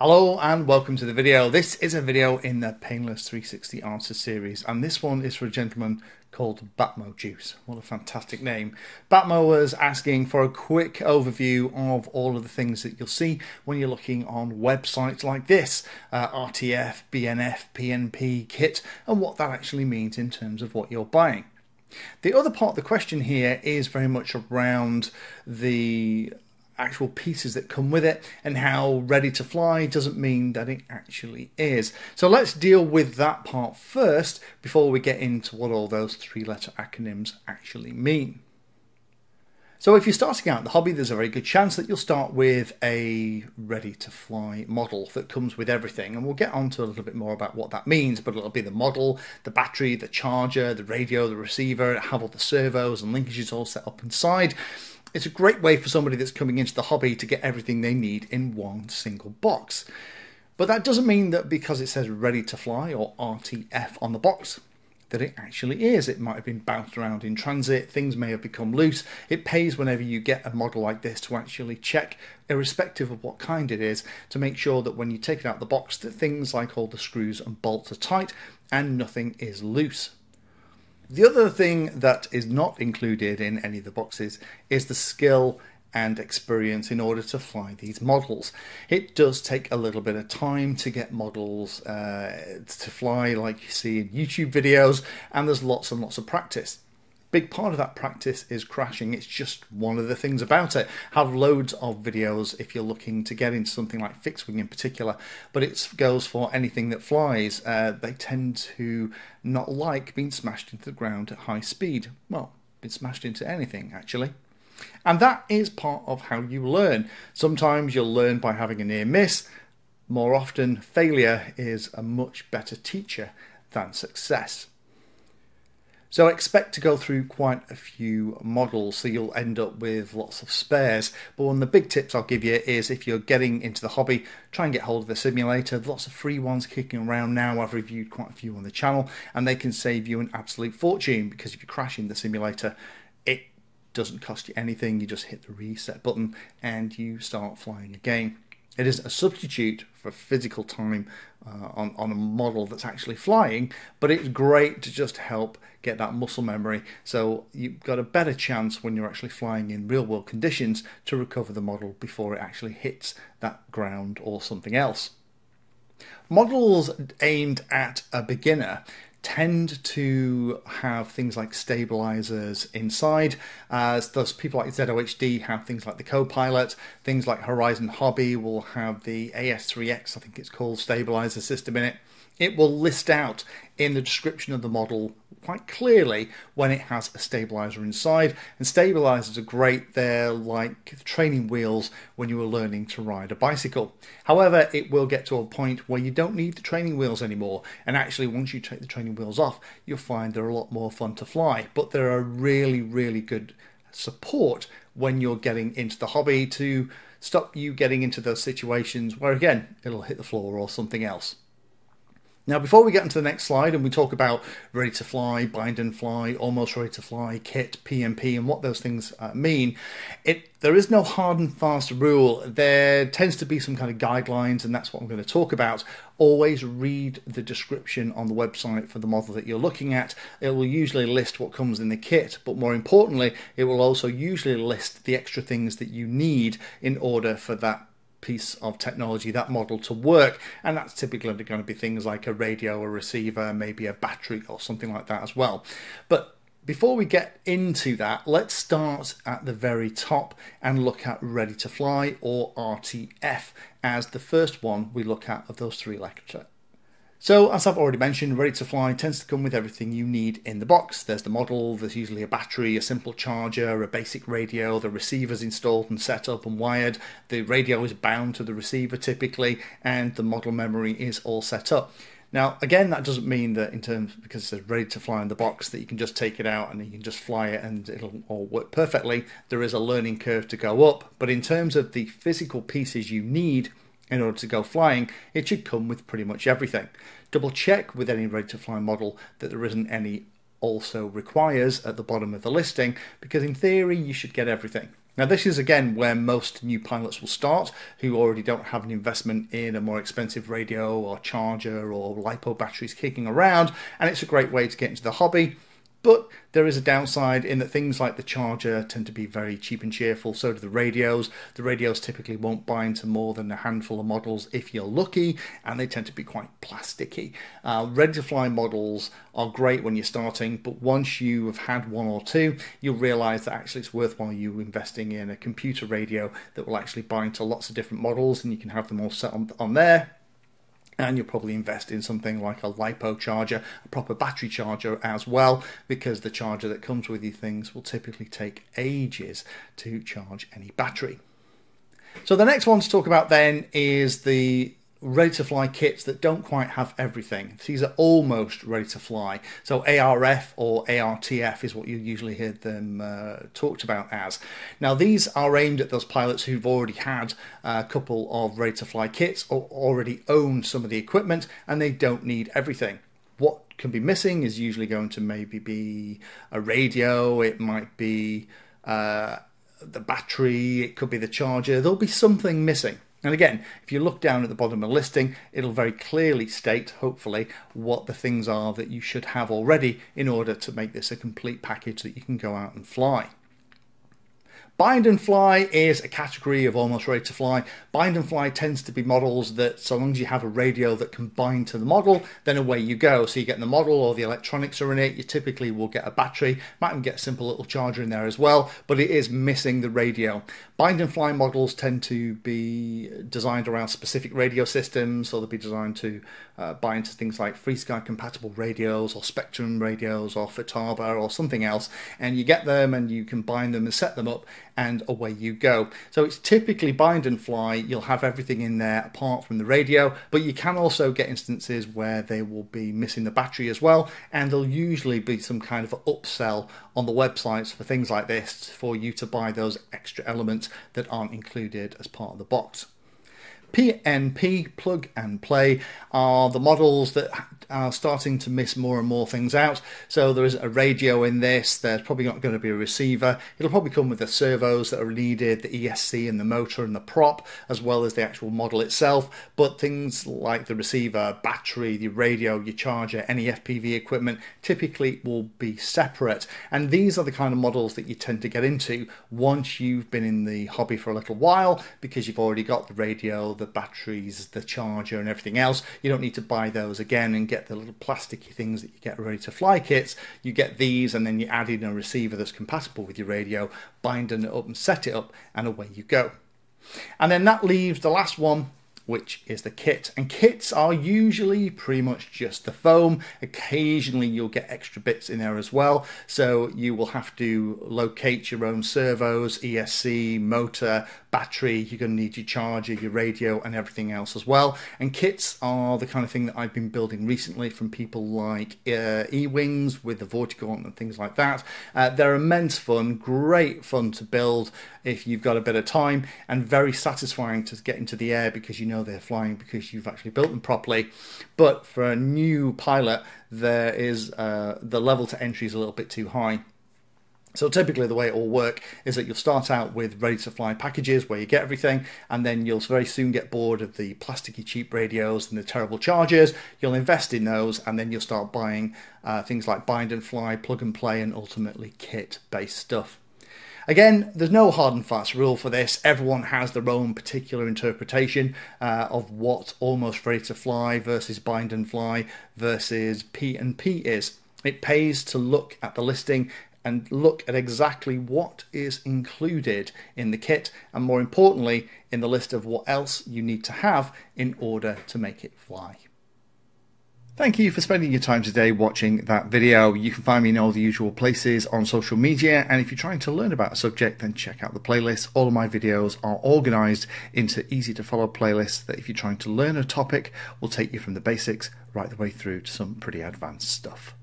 Hello and welcome to the video. This is a video in the Painless 360 Answer series and this one is for a gentleman called Batmo Juice. What a fantastic name. Batmo was asking for a quick overview of all of the things that you'll see when you're looking on websites like this. Uh, RTF, BNF, PNP, KIT and what that actually means in terms of what you're buying. The other part of the question here is very much around the actual pieces that come with it and how ready to fly doesn't mean that it actually is. So let's deal with that part first before we get into what all those three letter acronyms actually mean. So if you're starting out in the hobby, there's a very good chance that you'll start with a ready to fly model that comes with everything. And we'll get on to a little bit more about what that means, but it'll be the model, the battery, the charger, the radio, the receiver, have all the servos and linkages all set up inside it's a great way for somebody that's coming into the hobby to get everything they need in one single box. But that doesn't mean that because it says ready to fly or RTF on the box, that it actually is. It might have been bounced around in transit, things may have become loose. It pays whenever you get a model like this to actually check, irrespective of what kind it is, to make sure that when you take it out of the box that things like all the screws and bolts are tight and nothing is loose. The other thing that is not included in any of the boxes is the skill and experience in order to fly these models. It does take a little bit of time to get models uh, to fly like you see in YouTube videos and there's lots and lots of practice big part of that practice is crashing. It's just one of the things about it. Have loads of videos if you're looking to get into something like fixed wing in particular, but it goes for anything that flies. Uh, they tend to not like being smashed into the ground at high speed. Well, been smashed into anything actually. And that is part of how you learn. Sometimes you'll learn by having a near miss. More often, failure is a much better teacher than success. So expect to go through quite a few models, so you'll end up with lots of spares. But one of the big tips I'll give you is if you're getting into the hobby, try and get hold of the simulator. Lots of free ones kicking around now. I've reviewed quite a few on the channel, and they can save you an absolute fortune because if you crash in the simulator, it doesn't cost you anything. You just hit the reset button and you start flying again. It is a substitute for physical time uh, on, on a model that's actually flying, but it's great to just help get that muscle memory. So you've got a better chance when you're actually flying in real world conditions to recover the model before it actually hits that ground or something else. Models aimed at a beginner tend to have things like stabilizers inside, as those people like ZOHD have things like the Copilot, things like Horizon Hobby will have the AS3X, I think it's called, stabilizer system in it it will list out in the description of the model quite clearly when it has a stabilizer inside. And stabilizers are great, they're like training wheels when you are learning to ride a bicycle. However, it will get to a point where you don't need the training wheels anymore. And actually, once you take the training wheels off, you'll find they're a lot more fun to fly. But they're a really, really good support when you're getting into the hobby to stop you getting into those situations where, again, it'll hit the floor or something else. Now, before we get into the next slide and we talk about ready to fly, bind and fly, almost ready to fly, kit, PNP, and what those things uh, mean, it there is no hard and fast rule. There tends to be some kind of guidelines, and that's what I'm going to talk about. Always read the description on the website for the model that you're looking at. It will usually list what comes in the kit, but more importantly, it will also usually list the extra things that you need in order for that piece of technology, that model to work. And that's typically going to be things like a radio, a receiver, maybe a battery or something like that as well. But before we get into that, let's start at the very top and look at Ready to Fly or RTF as the first one we look at of those three lectures. So, as I've already mentioned, Ready to Fly tends to come with everything you need in the box. There's the model, there's usually a battery, a simple charger, a basic radio, the receiver's installed and set up and wired, the radio is bound to the receiver typically, and the model memory is all set up. Now, again, that doesn't mean that in terms because it's ready to fly in the box that you can just take it out and you can just fly it and it'll all work perfectly. There is a learning curve to go up, but in terms of the physical pieces you need in order to go flying, it should come with pretty much everything. Double check with any ready to fly model that there isn't any also requires at the bottom of the listing because in theory you should get everything. Now, this is again where most new pilots will start who already don't have an investment in a more expensive radio or charger or LiPo batteries kicking around, and it's a great way to get into the hobby but there is a downside in that things like the charger tend to be very cheap and cheerful, so do the radios. The radios typically won't bind to more than a handful of models if you're lucky, and they tend to be quite plasticky. Uh, ready to fly models are great when you're starting, but once you have had one or two, you'll realize that actually it's worthwhile you investing in a computer radio that will actually bind to lots of different models and you can have them all set on, on there and you'll probably invest in something like a lipo charger, a proper battery charger as well, because the charger that comes with these things will typically take ages to charge any battery. So the next one to talk about then is the ready to fly kits that don't quite have everything. These are almost ready to fly. So ARF or ARTF is what you usually hear them uh, talked about as. Now these are aimed at those pilots who've already had a couple of ready to fly kits or already own some of the equipment and they don't need everything. What can be missing is usually going to maybe be a radio, it might be uh, the battery, it could be the charger, there'll be something missing. And again, if you look down at the bottom of the listing, it'll very clearly state, hopefully, what the things are that you should have already in order to make this a complete package that you can go out and fly. Bind and fly is a category of almost ready to fly. Bind and fly tends to be models that, so long as you have a radio that can bind to the model, then away you go. So you get the model or the electronics are in it. You typically will get a battery, might even get a simple little charger in there as well, but it is missing the radio. Bind and fly models tend to be designed around specific radio systems, so they'll be designed to uh, bind to things like FrSky compatible radios or Spektrum radios or Futaba or something else. And you get them and you can bind them and set them up and away you go. So it's typically bind and fly. You'll have everything in there apart from the radio, but you can also get instances where they will be missing the battery as well, and there'll usually be some kind of upsell on the websites for things like this for you to buy those extra elements that aren't included as part of the box. PNP, plug and play, are the models that are starting to miss more and more things out. So there is a radio in this, there's probably not going to be a receiver. It'll probably come with the servos that are needed, the ESC and the motor and the prop, as well as the actual model itself. But things like the receiver, battery, the radio, your charger, any FPV equipment typically will be separate. And these are the kind of models that you tend to get into once you've been in the hobby for a little while because you've already got the radio, the batteries, the charger, and everything else. You don't need to buy those again and get the little plasticky things that you get ready to fly kits. You get these, and then you add in a receiver that's compatible with your radio, bind it up and set it up, and away you go. And then that leaves the last one which is the kit. And kits are usually pretty much just the foam. Occasionally you'll get extra bits in there as well. So you will have to locate your own servos, ESC, motor, battery. You're going to need your charger, your radio, and everything else as well. And kits are the kind of thing that I've been building recently from people like uh, E-Wings with the Vortigaunt and things like that. Uh, they're immense fun, great fun to build if you've got a bit of time, and very satisfying to get into the air because you know they're flying because you've actually built them properly. But for a new pilot, there is uh, the level to entry is a little bit too high. So typically the way it will work is that you'll start out with ready to fly packages where you get everything and then you'll very soon get bored of the plasticky cheap radios and the terrible chargers. You'll invest in those and then you'll start buying uh, things like bind and fly, plug and play and ultimately kit based stuff. Again, there's no hard and fast rule for this. Everyone has their own particular interpretation uh, of what almost ready to fly versus bind and fly versus P and P is. It pays to look at the listing and look at exactly what is included in the kit and more importantly in the list of what else you need to have in order to make it fly. Thank you for spending your time today watching that video. You can find me in all the usual places on social media and if you're trying to learn about a subject then check out the playlist. All of my videos are organized into easy to follow playlists that if you're trying to learn a topic will take you from the basics right the way through to some pretty advanced stuff.